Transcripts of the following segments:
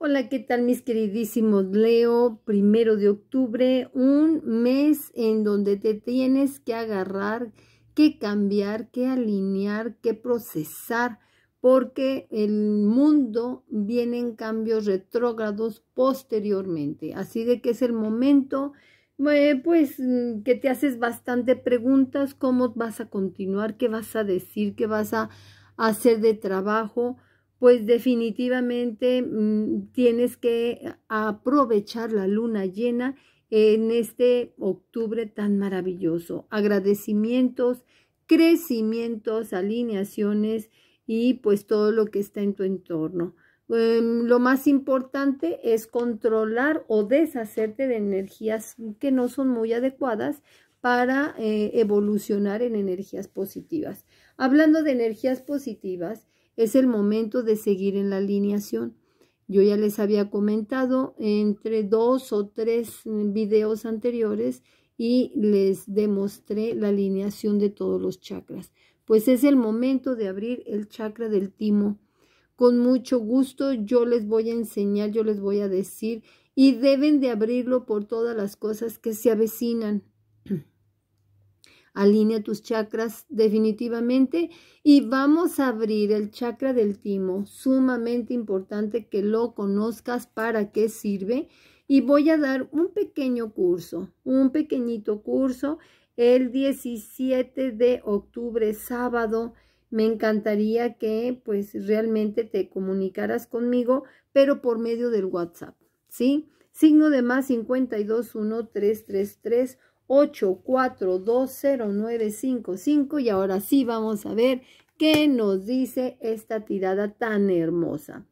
Hola, ¿qué tal mis queridísimos Leo? Primero de octubre, un mes en donde te tienes que agarrar, que cambiar, que alinear, que procesar, porque el mundo viene en cambios retrógrados posteriormente. Así de que es el momento, eh, pues, que te haces bastante preguntas, cómo vas a continuar, qué vas a decir, qué vas a hacer de trabajo pues definitivamente mm, tienes que aprovechar la luna llena en este octubre tan maravilloso. Agradecimientos, crecimientos, alineaciones y pues todo lo que está en tu entorno. Em, lo más importante es controlar o deshacerte de energías que no son muy adecuadas para eh, evolucionar en energías positivas. Hablando de energías positivas, es el momento de seguir en la alineación. Yo ya les había comentado entre dos o tres videos anteriores y les demostré la alineación de todos los chakras. Pues es el momento de abrir el chakra del timo. Con mucho gusto yo les voy a enseñar, yo les voy a decir y deben de abrirlo por todas las cosas que se avecinan. Alinea tus chakras definitivamente y vamos a abrir el chakra del timo. Sumamente importante que lo conozcas para qué sirve. Y voy a dar un pequeño curso, un pequeñito curso el 17 de octubre, sábado. Me encantaría que pues realmente te comunicaras conmigo, pero por medio del WhatsApp, ¿sí? Signo de más 52 1 333 8420955 y ahora sí vamos a ver qué nos dice esta tirada tan hermosa.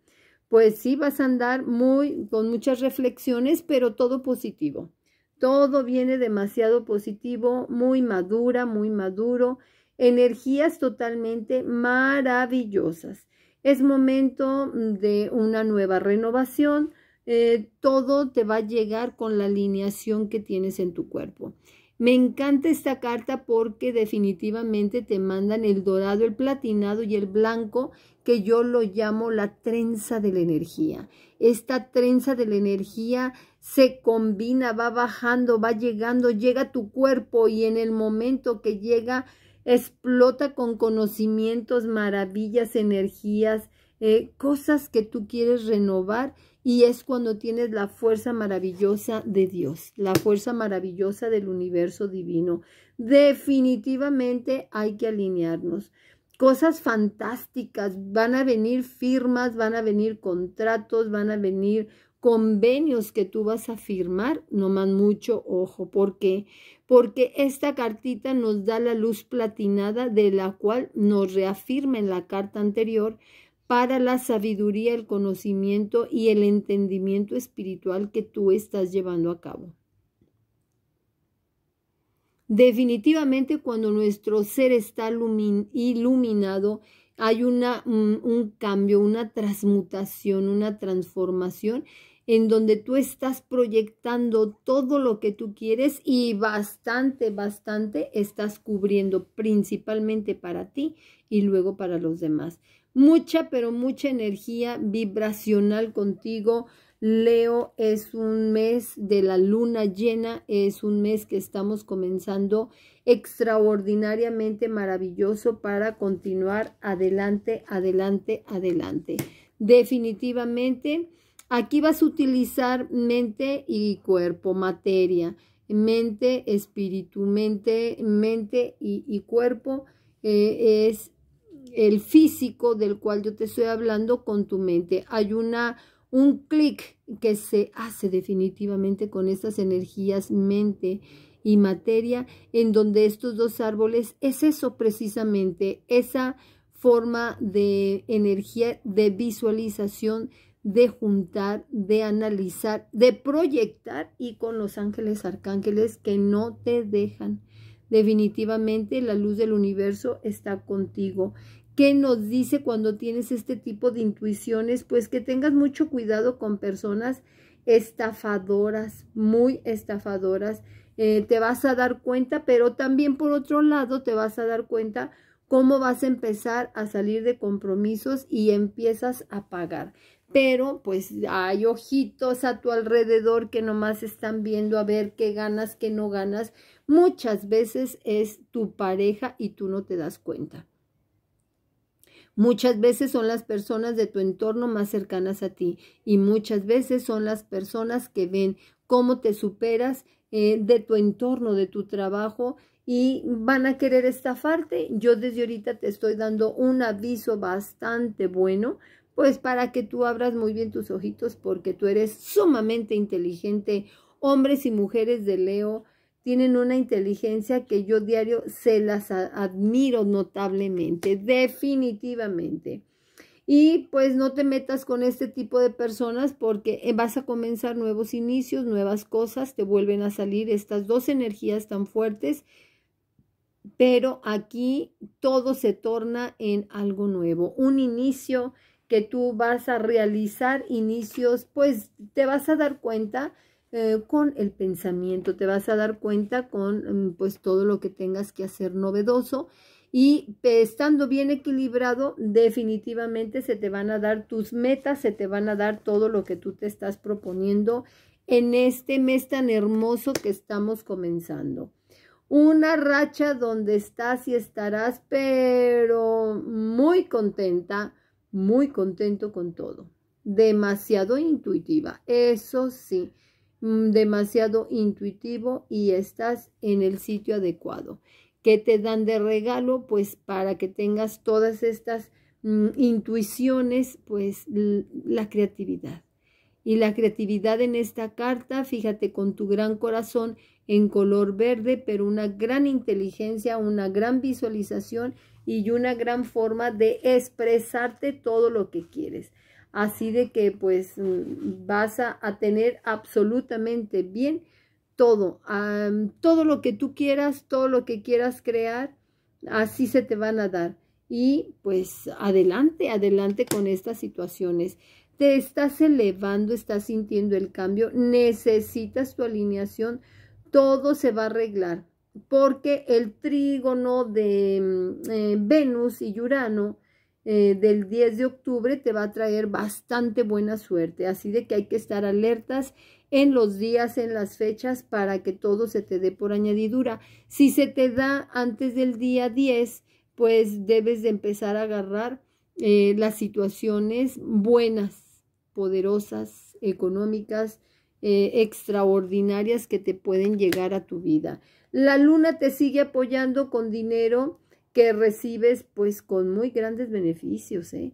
Pues sí vas a andar muy con muchas reflexiones, pero todo positivo. Todo viene demasiado positivo, muy madura, muy maduro, energías totalmente maravillosas. Es momento de una nueva renovación, eh, todo te va a llegar con la alineación que tienes en tu cuerpo. Me encanta esta carta porque definitivamente te mandan el dorado, el platinado y el blanco, que yo lo llamo la trenza de la energía. Esta trenza de la energía se combina, va bajando, va llegando, llega a tu cuerpo y en el momento que llega, explota con conocimientos, maravillas, energías, eh, cosas que tú quieres renovar y es cuando tienes la fuerza maravillosa de Dios, la fuerza maravillosa del universo divino. Definitivamente hay que alinearnos. Cosas fantásticas, van a venir firmas, van a venir contratos, van a venir convenios que tú vas a firmar, no más mucho ojo. ¿Por qué? Porque esta cartita nos da la luz platinada de la cual nos reafirma en la carta anterior para la sabiduría, el conocimiento y el entendimiento espiritual que tú estás llevando a cabo. Definitivamente cuando nuestro ser está iluminado, hay una, un, un cambio, una transmutación, una transformación en donde tú estás proyectando todo lo que tú quieres y bastante, bastante estás cubriendo principalmente para ti y luego para los demás mucha, pero mucha energía vibracional contigo. Leo es un mes de la luna llena, es un mes que estamos comenzando extraordinariamente maravilloso para continuar adelante, adelante, adelante. Definitivamente, aquí vas a utilizar mente y cuerpo, materia, mente, espíritu, mente, mente y, cuerpo. Eh, es el físico del cual yo te estoy hablando con tu mente. Hay una, un clic que se hace definitivamente con estas energías mente y materia, en donde estos dos árboles es eso precisamente, esa forma de energía de visualización, de juntar, de analizar, de proyectar y con los ángeles arcángeles que no te dejan. Definitivamente la luz del universo está contigo ¿Qué nos dice cuando tienes este tipo de intuiciones? Pues que tengas mucho cuidado con personas estafadoras, muy estafadoras. Eh, te vas a dar cuenta, pero también por otro lado te vas a dar cuenta cómo vas a empezar a salir de compromisos y empiezas a pagar. Pero pues hay ojitos a tu alrededor que nomás están viendo a ver qué ganas, qué no ganas. Muchas veces es tu pareja y tú no te das cuenta. Muchas veces son las personas de tu entorno más cercanas a ti y muchas veces son las personas que ven cómo te superas eh, de tu entorno, de tu trabajo y van a querer estafarte. Yo desde ahorita te estoy dando un aviso bastante bueno pues para que tú abras muy bien tus ojitos porque tú eres sumamente inteligente. Hombres y mujeres de Leo tienen una inteligencia que yo diario se las admiro notablemente, definitivamente. Y pues no te metas con este tipo de personas porque eh, vas a comenzar nuevos inicios, nuevas cosas, te vuelven a salir estas dos energías tan fuertes, pero aquí todo se torna en algo nuevo, un inicio que tú vas a realizar inicios, pues te vas a dar cuenta eh, con el pensamiento, te vas a dar cuenta con mm, pues todo lo que tengas que hacer novedoso y estando bien equilibrado, definitivamente se te van a dar tus metas, se te van a dar todo lo que tú te estás proponiendo en este mes tan hermoso que estamos comenzando. Una racha donde estás y estarás, pero muy contenta, muy contento con todo. Demasiado intuitiva, eso sí, mm, demasiado intuitivo y estás en el sitio adecuado. ¿Qué te dan de regalo? Pues para que tengas todas estas mm, intuiciones, pues la creatividad. Y la creatividad en esta carta, fíjate, con tu gran corazón en color verde, pero una gran inteligencia, una gran visualización y una gran forma de expresarte todo lo que quieres. Así de que pues mm, vas a, tener absolutamente bien todo, todo lo que tú quieras, todo lo que quieras crear, así se te van a dar. Y pues adelante, adelante con estas situaciones. Te estás elevando, estás sintiendo el cambio, necesitas tu alineación, todo se va a arreglar porque el trígono de mm, eh, Venus y Urano eh, del 10 de octubre te va a traer bastante buena suerte, así de que hay que estar alertas en los días, en las fechas, para que todo se te dé por añadidura. Si se te da antes del día 10, pues debes de empezar a agarrar eh, las situaciones buenas, poderosas, económicas, extraordinarias que te pueden llegar a tu vida. La luna te sigue apoyando con dinero que recibes pues con muy grandes beneficios. ¿eh?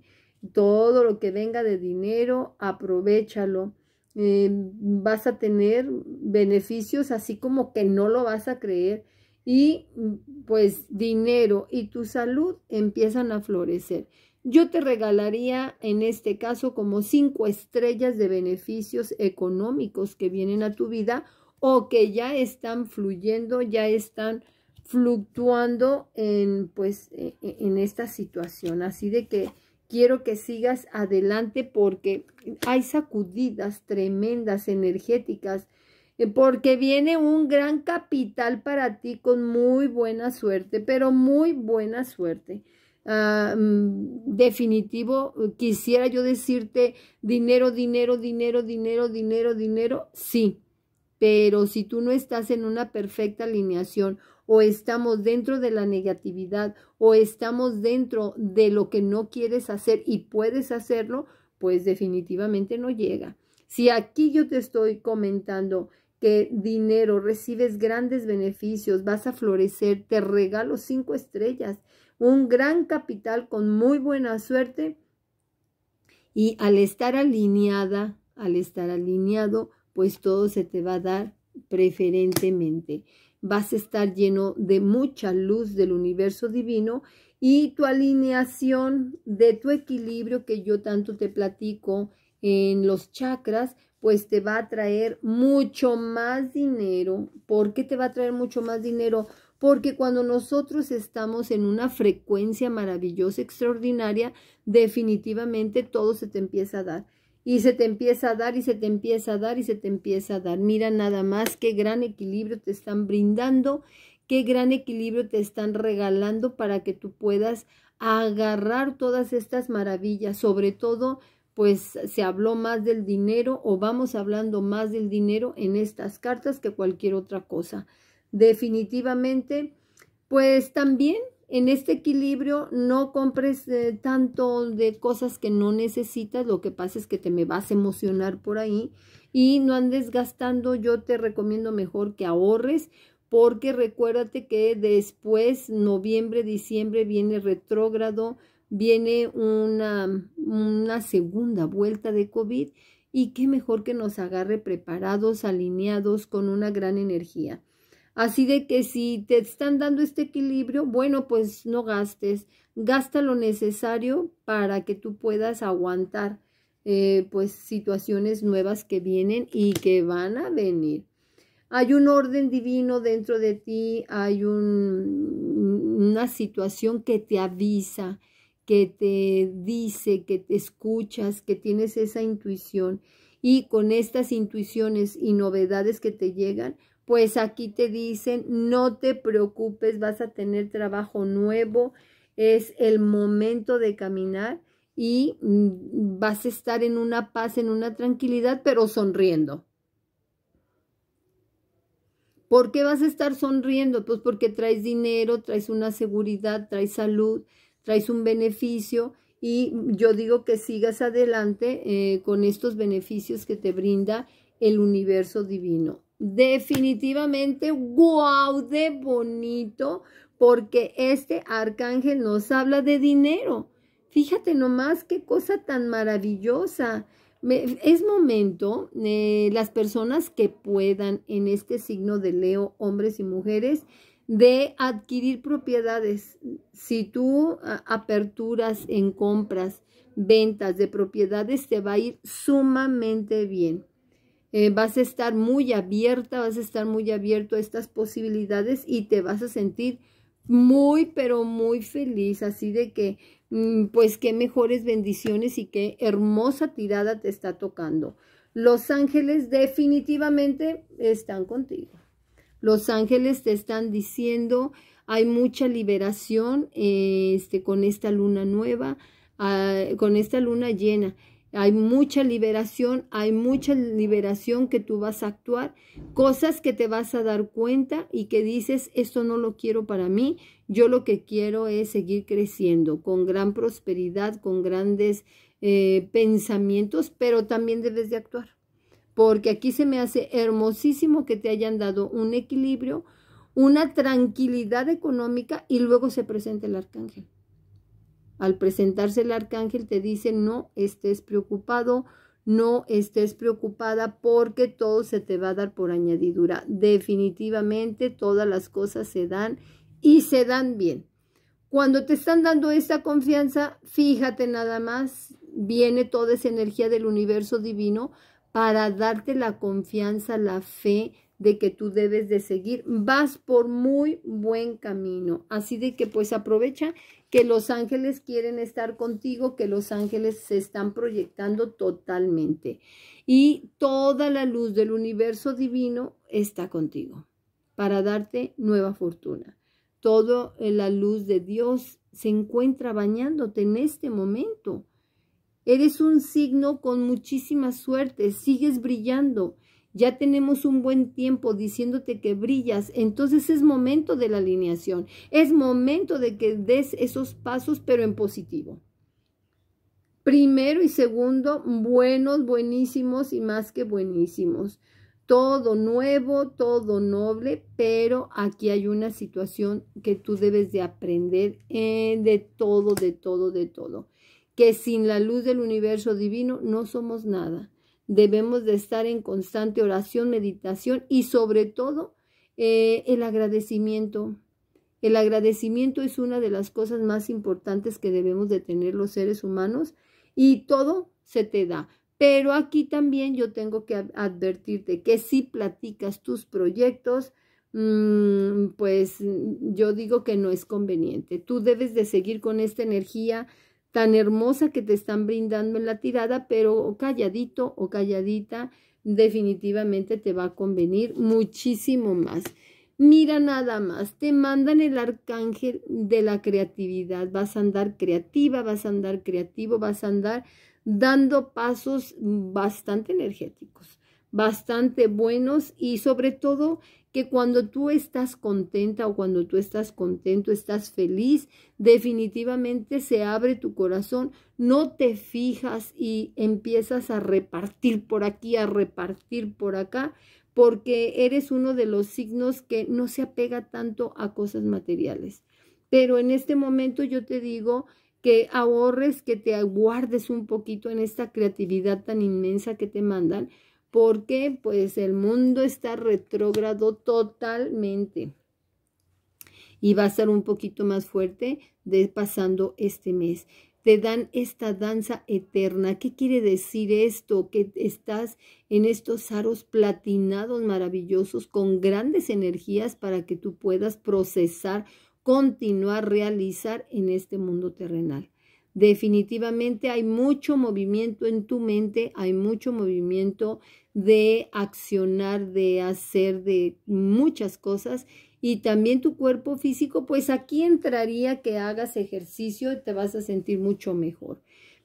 Todo lo que venga de dinero, aprovechalo. Eh, vas a tener beneficios así como que no lo vas a creer y pues dinero y tu salud empiezan a florecer. Yo te regalaría en este caso como cinco estrellas de beneficios económicos que vienen a tu vida o que ya están fluyendo, ya están fluctuando en pues e, e, en esta situación. Así de que quiero que sigas adelante porque hay sacudidas tremendas, energéticas, eh, porque viene un gran capital para ti con muy buena suerte, pero muy buena suerte. Ah, mm, definitivo, quisiera yo decirte dinero, dinero, dinero, dinero, dinero, dinero, sí, pero si tú no estás en una perfecta alineación o estamos dentro de la negatividad o estamos dentro de lo que no quieres hacer y puedes hacerlo, pues definitivamente no llega. Si aquí yo te estoy comentando que dinero, recibes grandes beneficios, vas a florecer, te regalo cinco estrellas, un gran capital con muy buena suerte y al estar alineada, al estar alineado, pues todo se te va a dar preferentemente. Vas a estar lleno de mucha luz del universo divino y tu alineación de tu equilibrio que yo tanto te platico en los chakras, pues te va a traer mucho más dinero. ¿Por qué te va a traer mucho más dinero? Porque cuando nosotros estamos en una frecuencia maravillosa, extraordinaria, definitivamente todo se te empieza a dar y se te empieza a dar y se te empieza a dar y se te empieza a dar. Mira nada más qué gran equilibrio te están brindando, qué gran equilibrio te están regalando para que tú puedas agarrar todas estas maravillas, sobre todo pues se habló más del dinero o vamos hablando más del dinero en estas cartas que cualquier otra cosa. Definitivamente, pues también en este equilibrio no compres eh, tanto de cosas que no necesitas, lo que pasa es que te me vas a emocionar por ahí y no andes gastando, yo te recomiendo mejor que ahorres porque recuérdate que después, noviembre, diciembre, viene retrógrado, viene una, una segunda vuelta de COVID y qué mejor que nos agarre preparados, alineados, con una gran energía. Así de que si te están dando este equilibrio, bueno, pues no gastes, gasta lo necesario para que tú puedas aguantar eh, pues situaciones nuevas que vienen y que van a venir. Hay un orden divino dentro de ti, hay un, una situación que te avisa, que te dice, que te escuchas, que tienes esa intuición y con estas intuiciones y novedades que te llegan, pues aquí te dicen, no te preocupes, vas a tener trabajo nuevo, es el momento de caminar y mm, vas a estar en una paz, en una tranquilidad, pero sonriendo. ¿Por qué vas a estar sonriendo? Pues porque traes dinero, traes una seguridad, traes salud, traes un beneficio y yo digo que sigas adelante eh, con estos beneficios que te brinda el universo divino. Definitivamente, wow, de bonito, porque este arcángel nos habla de dinero. Fíjate nomás qué cosa tan maravillosa. es momento, eh, las personas que puedan en este signo de Leo, hombres y mujeres, de adquirir propiedades. Si tú aperturas en compras, ventas de propiedades, te va a ir sumamente bien. Eh, vas a estar muy abierta, vas a estar muy abierto a estas posibilidades y te vas a sentir muy, pero muy feliz. Así de que, mm, pues qué mejores bendiciones y qué hermosa tirada te está tocando. Los ángeles definitivamente están contigo. Los ángeles te están diciendo, hay mucha liberación este, con esta luna nueva, ah, con esta luna llena. Hay mucha liberación, hay mucha liberación que tú vas a actuar, cosas que te vas a dar cuenta y que dices, esto no lo quiero para mí, yo lo que quiero es seguir creciendo con gran prosperidad, con grandes eh, pensamientos, pero también debes de actuar porque aquí se me hace hermosísimo que te hayan dado un equilibrio, una tranquilidad económica y luego se presenta el arcángel. Al presentarse el arcángel te dice no estés preocupado, no estés preocupada porque todo se te va a dar por añadidura. Definitivamente todas las cosas se dan y se dan bien. Cuando te están dando esta confianza, fíjate nada más, viene toda esa energía del universo divino para darte la confianza, la fe de que tú debes de seguir. Vas por muy buen camino. Así de que pues aprovecha que los ángeles quieren estar contigo, que los ángeles se están proyectando totalmente. Y toda la luz del universo divino está contigo para darte nueva fortuna. Toda la luz de Dios se encuentra bañándote en este momento. Eres un signo con muchísima suerte, sigues brillando. Ya tenemos un buen tiempo diciéndote que brillas, entonces es momento de la alineación, es momento de que des esos pasos, pero en positivo. Primero y segundo, buenos, buenísimos y más que buenísimos. Todo nuevo, todo noble, pero aquí hay una situación que tú debes de aprender eh, de todo, de todo, de todo que sin la luz del universo divino no somos nada. Debemos de estar en constante oración, meditación y sobre todo eh, el agradecimiento. El agradecimiento es una de las cosas más importantes que debemos de tener los seres humanos y todo se te da. Pero aquí también yo tengo que advertirte que si platicas tus proyectos, mm, pues yo digo que no es conveniente. Tú debes de seguir con esta energía tan hermosa que te están brindando en la tirada, pero calladito o calladita definitivamente te va a convenir muchísimo más. Mira nada más, te mandan el arcángel de la creatividad, vas a andar creativa, vas a andar creativo, vas a andar dando pasos bastante energéticos, bastante buenos y sobre todo que cuando tú estás contenta o cuando tú estás contento, estás feliz, definitivamente se abre tu corazón, no te fijas y empiezas a repartir por aquí, a repartir por acá, porque eres uno de los signos que no se apega tanto a cosas materiales. Pero en este momento yo te digo que ahorres, que te aguardes un poquito en esta creatividad tan inmensa que te mandan, porque pues el mundo está retrógrado totalmente y va a ser un poquito más fuerte de pasando este mes. Te dan esta danza eterna. ¿Qué quiere decir esto? Que estás en estos aros platinados maravillosos con grandes energías para que tú puedas procesar, continuar, realizar en este mundo terrenal. Definitivamente hay mucho movimiento en tu mente, hay mucho movimiento de accionar, de hacer, de muchas cosas. Y también tu cuerpo físico, pues aquí entraría que hagas ejercicio y te vas a sentir mucho mejor.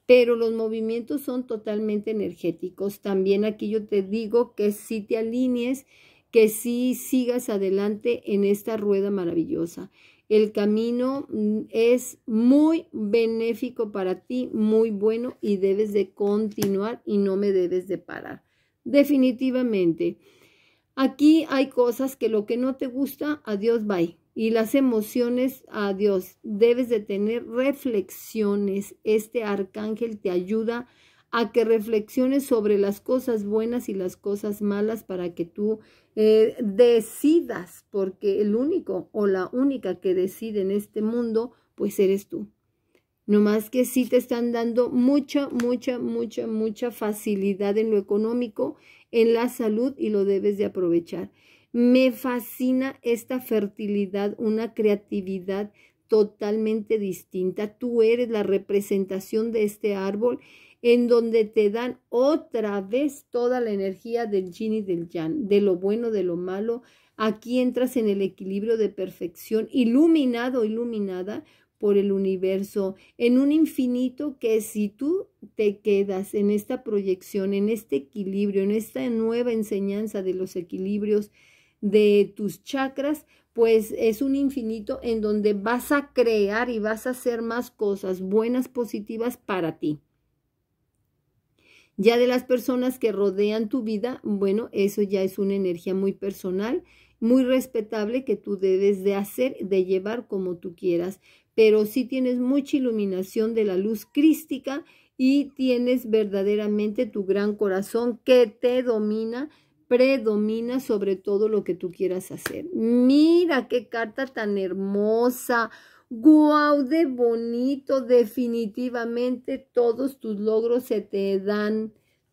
Pero los movimientos son totalmente energéticos. También aquí yo te digo que si te alinees, que si sigas adelante en esta rueda maravillosa. El camino mm, es muy benéfico para ti, muy bueno y debes de continuar y no me debes de parar definitivamente. Aquí hay cosas que lo que no te gusta, adiós, bye. Y las emociones, adiós. Debes de tener reflexiones. Este arcángel te ayuda a que reflexiones sobre las cosas buenas y las cosas malas para que tú eh, decidas, porque el único o la única que decide en este mundo, pues eres tú. No más que sí te están dando mucha, mucha, mucha, mucha facilidad en lo económico, en la salud y lo debes de aprovechar. Me fascina esta fertilidad, una creatividad totalmente distinta. Tú eres la representación de este árbol en donde te dan otra vez toda la energía del yin y del yang, de lo bueno, de lo malo. Aquí entras en el equilibrio de perfección, iluminado, iluminada por el universo, en un infinito que si tú te quedas en esta proyección, en este equilibrio, en esta nueva enseñanza de los equilibrios de tus chakras, pues es un infinito en donde vas a crear y vas a hacer más cosas buenas, positivas para ti. Ya de las personas que rodean tu vida, bueno, eso ya es una energía muy personal, muy respetable que tú debes de hacer, de llevar como tú quieras pero sí tienes mucha iluminación de la luz crística y tienes verdaderamente tu gran corazón que te domina, predomina sobre todo lo que tú quieras hacer. Mira qué carta tan hermosa. Guau, de bonito, definitivamente todos tus logros se te dan,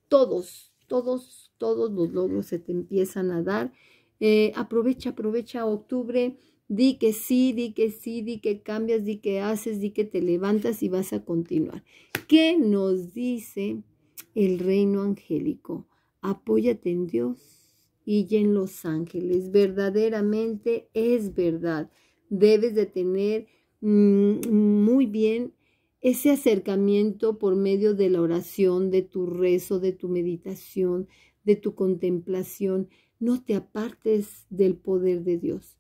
todos, todos, todos los logros se te empiezan a dar. Eh, aprovecha, aprovecha octubre Di que sí, di que sí, di que cambias, di que haces, di que te levantas y vas a continuar. ¿Qué nos dice el reino angélico? Apóyate en Dios y en los ángeles. Verdaderamente es verdad. Debes de tener mm, muy bien ese acercamiento por medio de la oración, de tu rezo, de tu meditación, de tu contemplación. No te apartes del poder de Dios.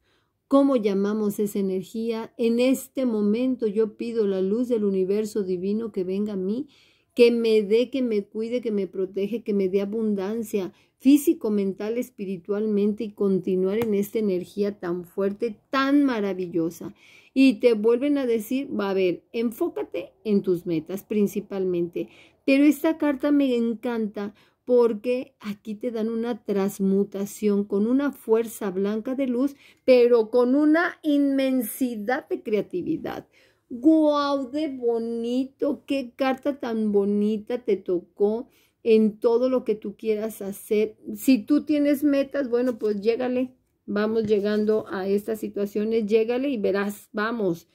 ¿Cómo llamamos esa energía? En este momento yo pido la luz del universo divino que venga a mí, que me dé, que me cuide, que me protege, que me dé abundancia físico, mental, espiritualmente y continuar en esta energía tan fuerte, tan maravillosa. Y te vuelven a decir, va a ver, enfócate en tus metas principalmente. Pero esta carta me encanta porque aquí te dan una transmutación con una fuerza blanca de luz, pero con una inmensidad de creatividad. ¡Guau! ¡De bonito! ¡Qué carta tan bonita te tocó en todo lo que tú quieras hacer! Si tú tienes metas, bueno, pues llégale. Vamos llegando a estas situaciones, llégale y verás, vamos.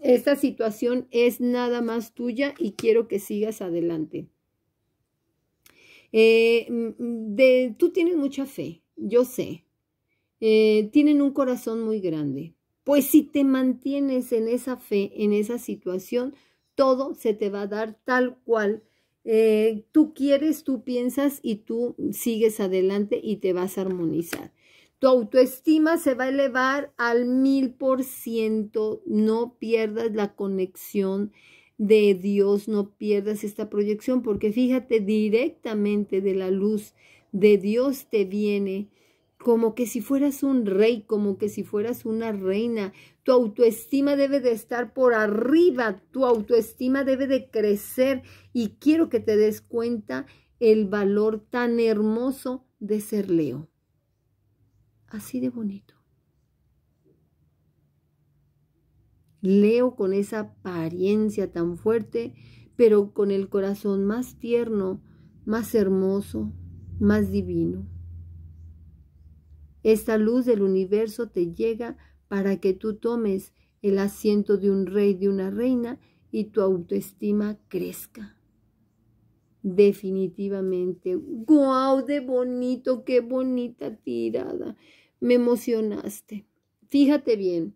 Esta situación es nada más tuya y quiero que sigas adelante. Eh, mm, de, tú tienes mucha fe, yo sé. Eh, tienen un corazón muy grande. Pues si te mantienes en esa fe, en esa situación, todo se te va a dar tal cual eh, tú quieres, tú piensas y tú sigues adelante y te vas a armonizar. Tu autoestima se va a elevar al mil por ciento. No pierdas la conexión de Dios, no pierdas esta proyección, porque fíjate, directamente de la luz de Dios te viene como que si fueras un rey, como que si fueras una reina. Tu autoestima debe de estar por arriba, tu autoestima debe de crecer y quiero que te des cuenta el valor tan hermoso de ser Leo. Así de bonito. Leo con esa apariencia tan fuerte, pero con el corazón más tierno, más hermoso, más divino. Esta luz del universo te llega para que tú tomes el asiento de un rey, de una reina, y tu autoestima crezca. Definitivamente. ¡Guau! de bonito! ¡Qué bonita tirada! Me emocionaste. Fíjate bien.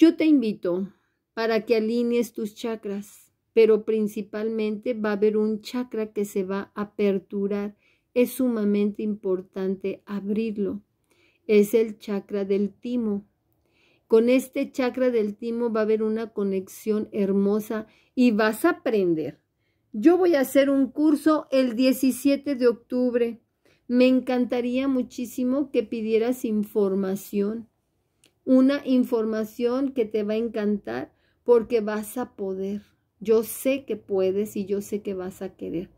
Yo te invito para que alinees tus chakras, pero principalmente va a haber un chakra que se va a aperturar. Es sumamente importante abrirlo es el chakra del timo. Con este chakra del timo va a haber una conexión hermosa y vas a aprender. Yo voy a hacer un curso el 17 de octubre. Me encantaría muchísimo que pidieras información. Una información que te va a encantar porque vas a poder. Yo sé que puedes y yo sé que vas a querer.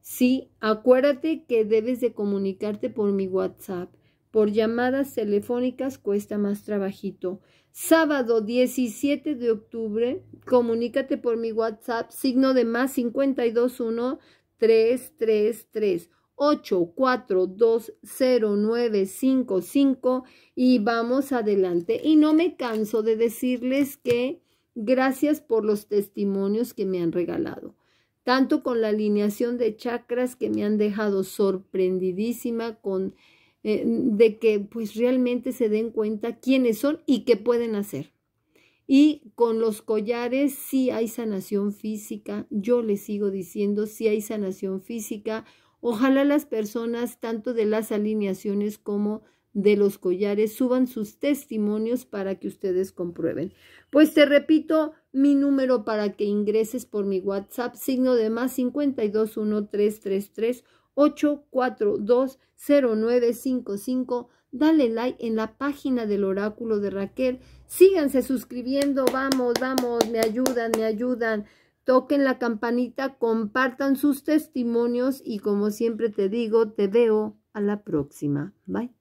Sí, acuérdate que debes de comunicarte por mi WhatsApp. Por llamadas telefónicas cuesta más trabajito. Sábado 17 de octubre, comunícate por mi WhatsApp, signo de más 521 333 8420955 y vamos adelante. Y no me canso de decirles que gracias por los testimonios que me han regalado, tanto con la alineación de chakras que me han dejado sorprendidísima con eh, de que pues realmente se den cuenta quiénes son y qué pueden hacer. Y con los collares sí hay sanación física, yo les sigo diciendo, sí hay sanación física. Ojalá las personas, tanto de las alineaciones como de los collares, suban sus testimonios para que ustedes comprueben. Pues te repito mi número para que ingreses por mi WhatsApp, signo de más 5213333 8420955. Dale like en la página del oráculo de Raquel. Síganse suscribiendo. Vamos, vamos, me ayudan, me ayudan. Toquen la campanita, compartan sus testimonios y como siempre te digo, te veo a la próxima. Bye.